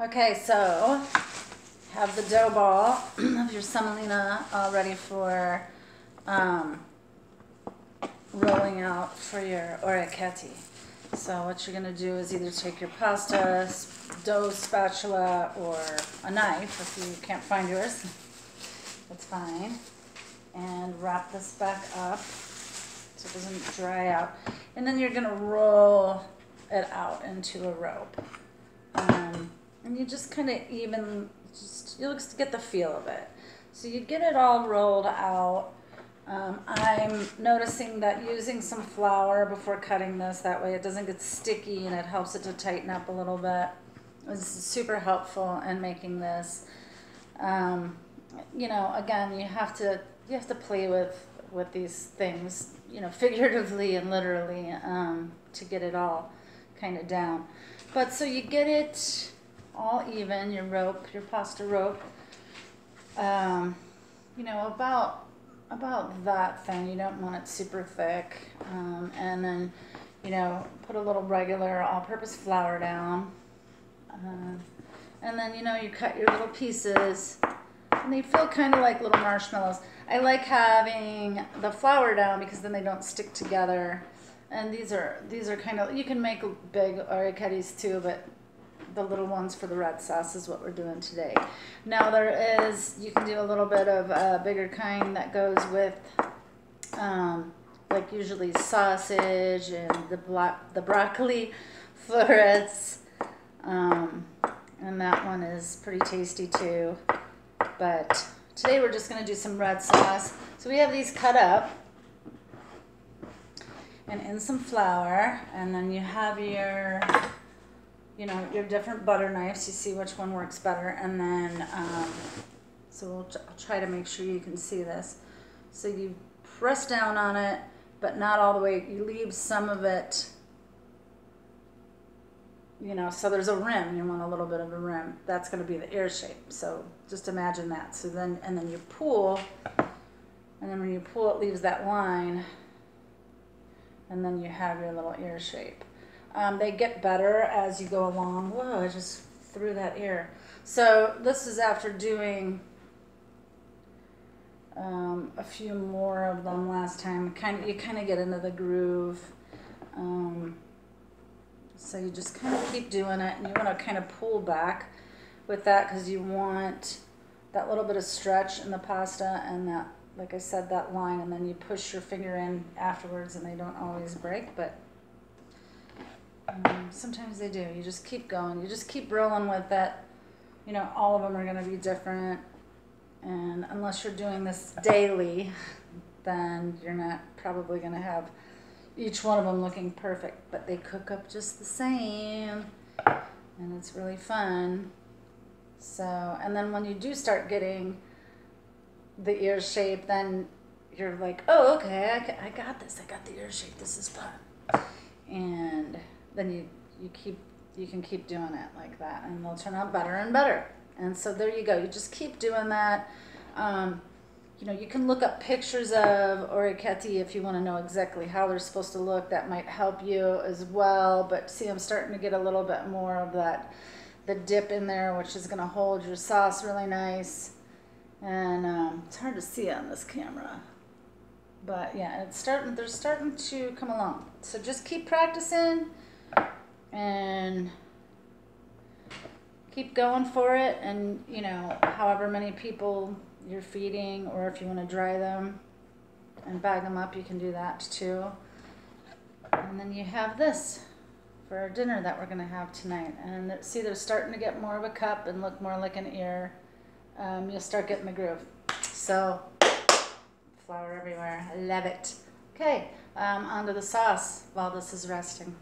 Okay, so have the dough ball of your semolina all ready for um, rolling out for your orecchiette. So what you're gonna do is either take your pasta dough spatula or a knife if you can't find yours. That's fine. And wrap this back up so it doesn't dry out. And then you're gonna roll it out into a rope. Um, and you just kind of even, just, you just get the feel of it. So you get it all rolled out. Um, I'm noticing that using some flour before cutting this, that way it doesn't get sticky and it helps it to tighten up a little bit. It's super helpful in making this. Um, you know, again, you have to you have to play with with these things, you know, figuratively and literally, um, to get it all kind of down. But so you get it all even, your rope, your pasta rope, um, you know, about about that thin. You don't want it super thick. Um, and then, you know, put a little regular all-purpose flour down. Uh, and then, you know, you cut your little pieces. And they feel kind of like little marshmallows. I like having the flour down because then they don't stick together. And these are these are kind of you can make big orecchiettis too, but the little ones for the red sauce is what we're doing today. Now there is, you can do a little bit of a bigger kind that goes with, um, like usually sausage and the black, the broccoli florets. Um, and that one is pretty tasty too. But today we're just going to do some red sauce. So we have these cut up and in some flour and then you have your you know, your different butter knives, you see which one works better, and then, um, so we'll I'll try to make sure you can see this. So you press down on it, but not all the way, you leave some of it, you know, so there's a rim, you want a little bit of a rim. That's gonna be the ear shape, so just imagine that. So then, and then you pull, and then when you pull, it leaves that line, and then you have your little ear shape. Um, they get better as you go along. Whoa, I just threw that ear. So this is after doing um, a few more of them last time. Kind of, you kind of get into the groove. Um, so you just kind of keep doing it, and you want to kind of pull back with that because you want that little bit of stretch in the pasta and that, like I said, that line, and then you push your finger in afterwards, and they don't always break, but sometimes they do. You just keep going. You just keep rolling with it. You know, all of them are going to be different. And unless you're doing this daily, then you're not probably going to have each one of them looking perfect. But they cook up just the same. And it's really fun. So, and then when you do start getting the ear shape, then you're like, oh, okay, I, I got this. I got the ear shape. This is fun. And then you, you keep, you can keep doing it like that and they'll turn out better and better. And so there you go. You just keep doing that. Um, you know, you can look up pictures of orecchiette if you want to know exactly how they're supposed to look. That might help you as well. But see, I'm starting to get a little bit more of that, the dip in there, which is going to hold your sauce really nice. And um, it's hard to see on this camera. But yeah, it's starting, they're starting to come along. So just keep practicing and keep going for it and you know however many people you're feeding or if you want to dry them and bag them up you can do that too. And then you have this for our dinner that we're going to have tonight. And see they're starting to get more of a cup and look more like an ear um, you'll start getting the groove. So flour everywhere. I love it. Okay um, onto the sauce while this is resting